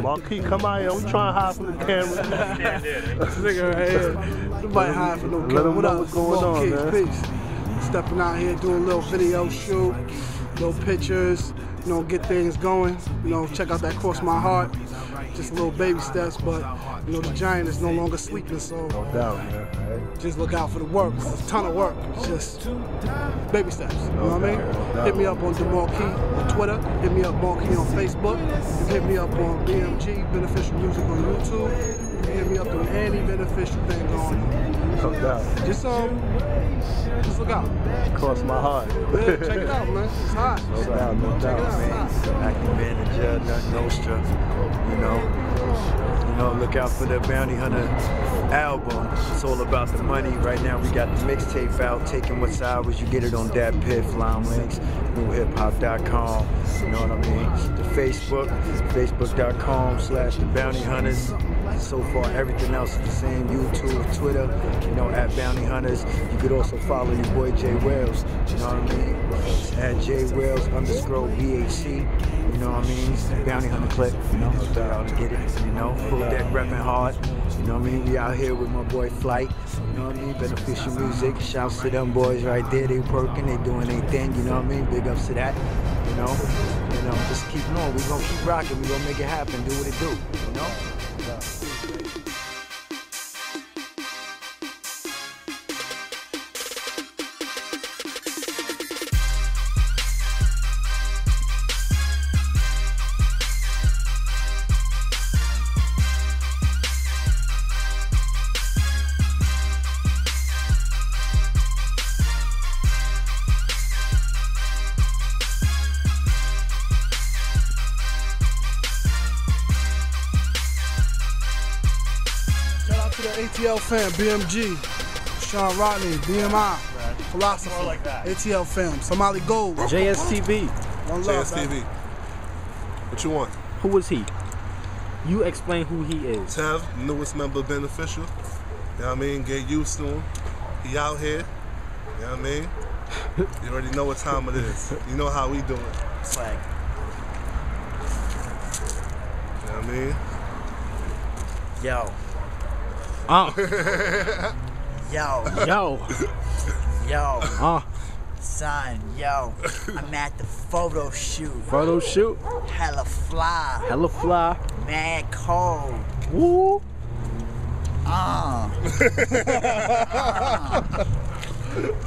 Marquee, come out here. I'm trying to hide from the camera. This nigga right here. Nobody hide from no Let camera. them What up? what's going on, Kid, man. Peace. Stepping out here doing a little video shoot, little pictures, you know, get things going. You know, check out that Cross My Heart. Just little baby steps, but you know, the giant is no longer sleeping, so No doubt, man. just look out for the work. It's a ton of work. It's just baby steps. You know what I mean? doubt, no doubt. Hit me up on Da Marquee on Twitter. Hit me up Marquee on Facebook. Hit me up on BMG Beneficial Music on YouTube. Hit me up on any beneficial thing going on. No doubt. Just um, just look out. Cross my heart. Yeah, check it out, man. It's hot. No doubt, no doubt. hot. Active manager, nothing Nostra, you know. You know, look out for the Bounty Hunter album. It's all about the money. Right now we got the mixtape out, taking what's ours. You get it on DatPiff, Lime Links, newhiphop.com. You know what I mean? The Facebook, facebook.com slash the bounty hunters. So far, everything else is the same. YouTube, Twitter, you know, at Bounty Hunters. You could also follow your boy J Whales. You know what I mean? At J Whales underscore BHC. You know what I mean? Bounty Hunter clip. You know, y'all to get it. You know, full deck repping hard. You know what I mean? We out here with my boy Flight. You know what I mean? Beneficial music. Shouts to them boys right there. They working. They doing their thing. You know what I mean? Big ups to that. You know, you know, just keep going. We gonna keep rocking. We gonna make it happen. Do what it do. You know. ATL fam, BMG, Sean Rodney, BMI, Philosophy, More like that. ATL fam, Somali Gold. JSTV. One love, JSTV. baby. What you want? Who is he? You explain who he is. Tev, newest member of Beneficial. You know what I mean? Get used to him. He out here. You know what I mean? You already know what time it is. You know how we do it. Swag. You know what I mean? Yo, Uh, yo, yo. yo, Uh, son, yo. I'm at the photo shoot. photo shoot. Hella fly, Hella fly. mad cold. Woo. Uh.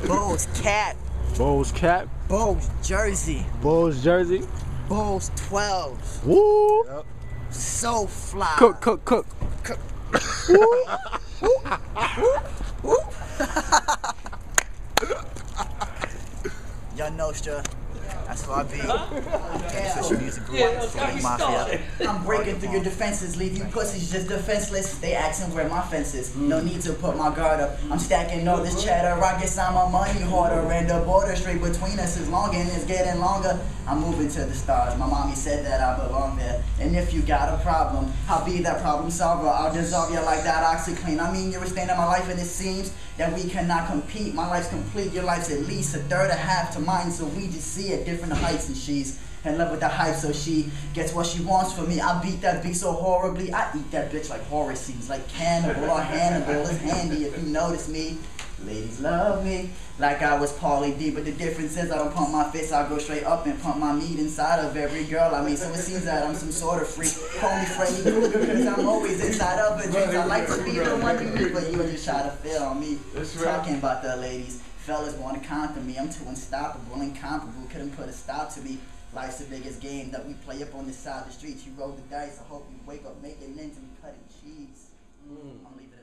Bulls cap, Bulls cap. Bulls jersey, Bulls jersey. Bulls 12. Woo. So fly. Cook, Cook, cook, cook. Yun Nostra. That's who I be. Social music group, Philly Mafia. I'm breaking through your defenses, leave you pussies just defenseless. They asking where my fence is. No need to put my guard up. I'm stacking all this cheddar. I guess I'm a money hoarder. And the border straight between us is long and it's getting longer. I'm moving to the stars. My mommy said that I belong there. And if you got a problem, I'll be that problem solver. I'll dissolve you like that OxiClean. I mean, you're a stain of my life, and it seems that we cannot compete. My life's complete. Your life's at least a third, a half to mine. So we just see at different heights, and she's in love with the hype. So she gets what she wants from me. I beat that bitch so horribly. I eat that bitch like horror scenes, like cannibal or Hannibal. It's handy if you notice me. Ladies love me like I was Pauly D, but the difference is I don't pump my fist, I go straight up and pump my meat inside of every girl I mean, So it seems that I'm some sort of freak. Call me Freddy Krueger because I'm always inside of a dreams. I like to be the one you need, but you just try to fail on me. Talking about the ladies, fellas want to conquer me. I'm too unstoppable, incomparable, couldn't put a stop to me. Life's the biggest game that we play up on this side of the streets. You roll the dice, I hope you wake up making ends and cutting cheese. Mm. I'm leaving